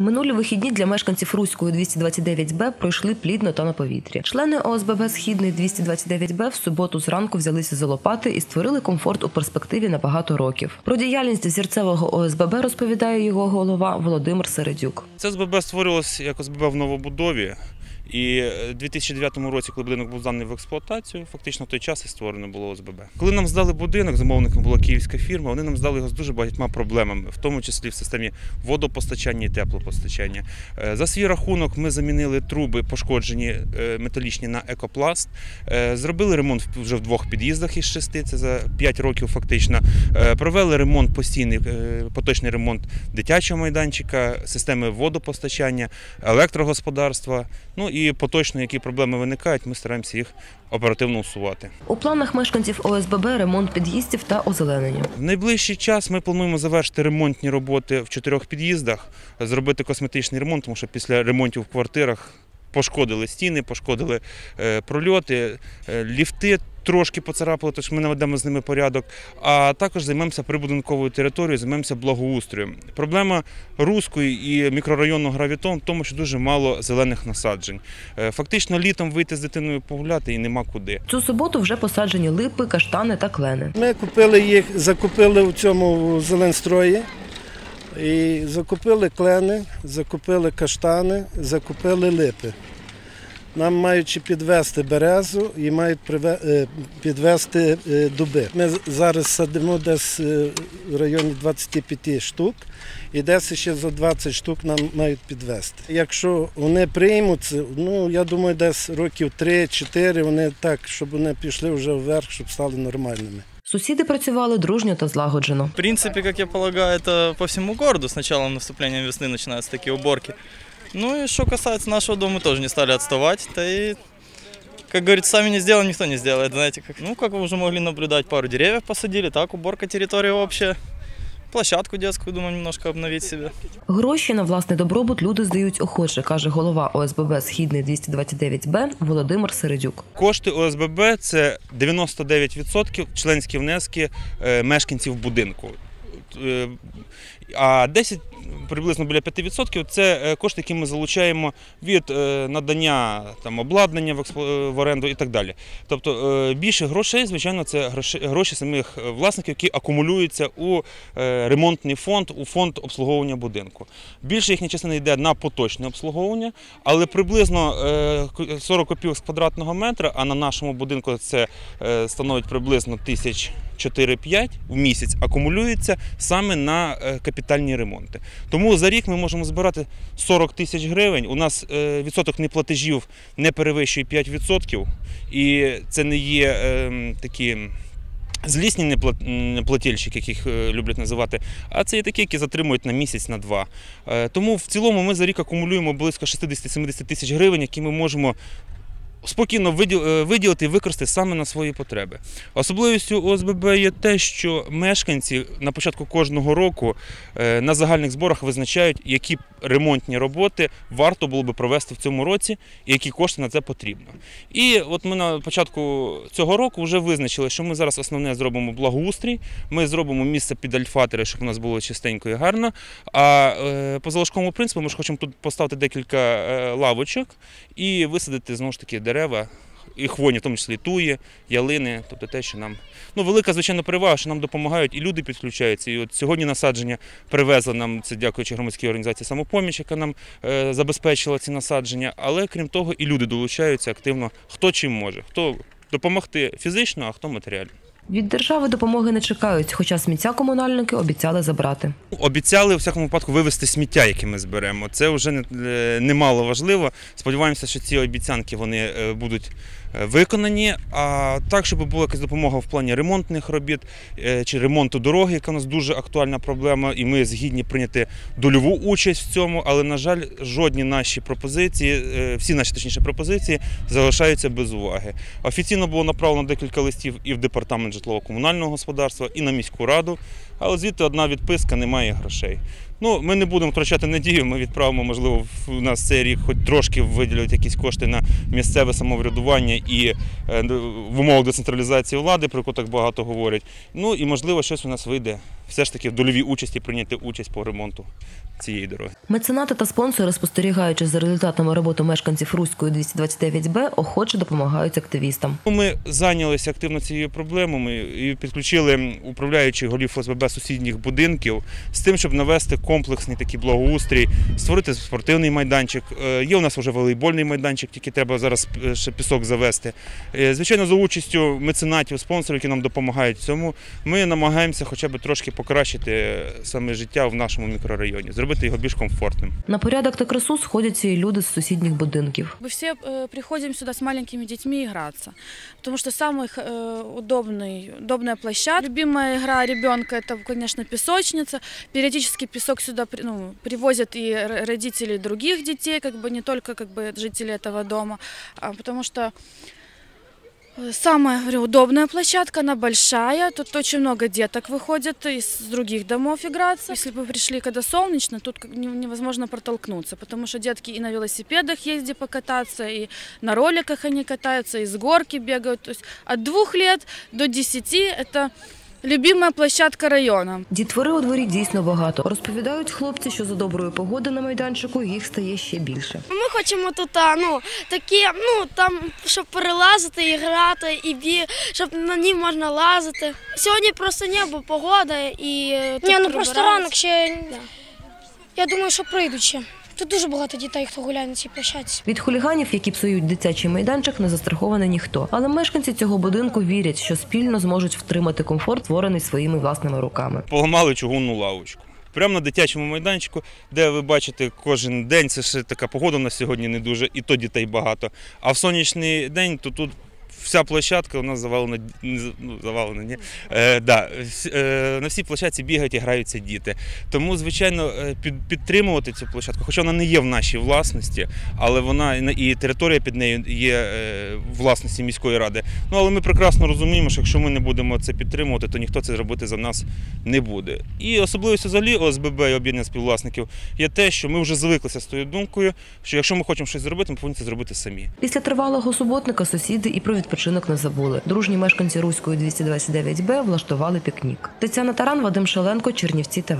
Минулі вихідні для мешканців Руської 229Б пройшли плідно та на повітрі. Члени ОСББ Східний 229Б в суботу зранку взялися за лопати і створили комфорт у перспективі на багато років. Про діяльність зірцевого ОСББ розповідає його голова Володимир Середюк. Це СББ створювалося як СББ в новобудові. І в 2009 році, коли будинок був зданий в експлуатацію, фактично в той час і створено було ОСББ. Коли нам здали будинок, замовником була київська фірма, вони нам здали його з дуже багатьма проблемами, в тому числі в системі водопостачання і теплопостачання. Е, За свій рахунок ми замінили труби, пошкоджені е, металічні на екопласт. Е, Зробили ремонт вже в двох під'їздах із шести, це за 5 років фактично. Провели ремонт постійний, поточний ремонт дитячого майданчика, системи водопостачання, електрогосподарства. Ну і поточно, які проблеми виникають, ми стараємося їх оперативно усувати. У планах мешканців ОСББ ремонт під'їздів та озеленення. В найближчий час ми плануємо завершити ремонтні роботи в чотирьох під'їздах, зробити косметичний ремонт, тому що після ремонтів в квартирах пошкодили стіни, пошкодили е, прольоти, е, ліфти. Трошки поцарапали, тож ми наведемо з ними порядок. А також займемося прибудинковою територією, займемося благоустроєм. Проблема руської і мікрорайону гравітон в тому, що дуже мало зелених насаджень. Е, Фактично літом вийти з дитиною погуляти і нема куди. Цю суботу вже посаджені липи, каштани та клени. Ми купили їх, закупили у цьому зеленстрої. І закупили клени, закупили каштани, закупили липи. Нам маючи підвести березу і мають е, підвести е, дуби. Ми зараз садимо десь е, в районі 25 штук, і десь ще за 20 штук нам мають підвести. Якщо вони приймуться, ну я думаю, десь років 3-4 вони так, щоб вони пішли вже вверх, щоб стали нормальними. Сусіди працювали дружньо та злагоджено. В принципе, как я полагаю, это по всему городу с началом наступления весны начинаются такие уборки. Ну и что касается нашего дома, мы тоже не стали отставать. Да и, как говорится, сами не сделаем, никто не сделает. Знаете, как, ну, как вы уже могли наблюдать, пару деревьев посадили, так, уборка территории общая. Площадку детскую, думаю, немножко обновить себе. Гроші на власний добробут люди здають охоче, каже голова ОСББ Східний 229Б Володимир Середюк. Кошти ОСББ це 99% членські внески е, мешканців будинку. Е, А 10, приблизно біля 5% це е, кошти, які ми залучаємо від е, надання там, обладнання в, оренду і так далі. Тобто більше грошей, звичайно, це гроші, самих власників, які акумулюються у ремонтний фонд, у фонд обслуговування будинку. Більше їхня частина йде на поточне обслуговування, але приблизно е, 40 копійок з квадратного метра, а на нашому будинку це становить приблизно тисяч 4-5 в місяць, акумулюється саме на е, капітальні ремонти. Тому за рік ми можемо збирати 40 тисяч гривень. У нас е, відсоток неплатежів не перевищує 5%, і це не є е, такі. Злісні непла- неплательщики, яких е, люблять називати, а це є такі, які затримують на місяць, на два. Тому в цілому ми за рік акумулюємо близько 60-70 тисяч гривень, які ми можемо спокійно е, виділити і використати саме на свої потреби. Особливістю ОСББ є те, що мешканці на початку кожного року е, на загальних зборах визначають, які ремонтні роботи варто було би провести в цьому році і які кошти на це потрібно. І от ми на початку цього року вже визначили, що ми зараз основне зробимо благоустрій, ми зробимо місце під альфатори, щоб у нас було чистенько і гарно. А е, по залишковому принципу ми ж хочемо тут поставити декілька лавочок і висадити знову ж таки дерева. І хвоні, в тому числі туї, ялини, тобто те, що нам ну велика звичайно перевага, що нам допомагають, і люди підключаються. І от сьогодні насадження привезли нам це, дякуючи громадській організації самопоміч, яка нам е, забезпечила ці насадження. Але крім того, і люди долучаються активно, хто чим може, хто допомогти фізично, а хто матеріально. Від держави допомоги не чекають, хоча сміття комунальники обіцяли забрати. Обіцяли у всякому випадку вивезти сміття, яке ми зберемо. Це вже е, немало важливо. Сподіваємося, що ці обіцянки вони е, будуть е, виконані. А так, щоб була якась допомога в плані ремонтних робіт чи ремонту дороги, яка у нас дуже актуальна проблема, і ми згідні прийняти дольову участь в цьому. Але, на жаль, жодні наші пропозиції, всі наші точніше пропозиції залишаються без уваги. Офіційно було направлено декілька листів і в департамент житлово-комунального господарства, і на міську раду. Але звідти одна відписка немає грошей. Ну, ми не будемо втрачати надію. Ми відправимо, можливо, в нас цей рік хоч трошки виділять якісь кошти на місцеве самоврядування і е, в умовах децентралізації влади, про яку так багато говорять. Ну і можливо, щось у нас вийде все ж таки в дольовій участі прийняти участь по ремонту цієї дороги. Меценати та спонсори, спостерігаючи за результатами роботи мешканців Руської 229Б, охоче допомагають активістам. Ми зайнялися активно цією проблемою і підключили управляючих голів ОСББ сусідніх будинків з тим, щоб навести комплексний такий благоустрій, створити спортивний майданчик. Е, Є у нас вже волейбольний майданчик, тільки треба зараз е, ще пісок завести. Е, Звичайно, за участю меценатів, спонсорів, які нам допомагають в цьому, ми намагаємося хоча б трошки покращити е, саме життя в нашому мікрорайоні, зробити його більш комфортним. На порядок та красу сходяться і люди з сусідніх будинків. Мы все э, приходим сюда с маленькими детьми играться, потому что самый э, удобный, удобная площадка. Любимая игра ребенка это, конечно, песочница. Периодически песок сюда ну, привозят и родители других детей, как бы не только как бы жители этого дома, а потому что э, Самая говорю, удобная площадка, она большая. Тут очень много деток выходит из других домов играться. Если бы пришли, когда солнечно, тут как не- невозможно протолкнуться, потому что детки и на велосипедах ездят покататься, и на роликах они катаются, и с горки бегают. То есть от двух лет до десяти это любимая площадка района. Дітвори у дворі дійсно багато. Розповідають хлопці, що за доброї погоди на майданчику їх стає ще більше. Ми хочемо тут, ну, такі, ну, там, щоб перелазити і грати, і бі, щоб на ній можна лазити. Сьогодні просто небо, погода і. е, Ні, ну просто ранок ще. Да. Я думаю, що прийдуть ще. Тут дуже багато дітей, хто гуляє на цій площадці. Від хуліганів, які псують дитячий майданчик, не застрахований ніхто. Але мешканці цього будинку вірять, що спільно зможуть втримати комфорт, створений своїми власними руками. поламали чугунну лавочку. Прямо на дитячому майданчику, де ви бачите кожен день, це ще така погода у нас сьогодні не дуже, і то дітей багато. А в сонячний день то тут вся площадка у нас завалена, ну, завалена, ні. Е, да, е, на всій площадці бігають і граються діти. Тому, звичайно, е, під, підтримувати цю площадку, хоча вона не є в нашій власності, але вона і територія під нею є е, власності міської ради. Ну але ми прекрасно розуміємо, що якщо ми не будемо це підтримувати, то ніхто це зробити за нас не буде. І особливістю взагалі ОСББ і об'єднання співвласників є те, що ми вже звиклися з тою думкою, що якщо ми хочемо щось зробити, ми повинні це зробити самі. Після тривалого суботника сусіди і про відпочинок не забули. Дружні мешканці Руської 229Б влаштували пікнік. Тетяна Таран, Вадим Шаленко, Чернівці ТВ.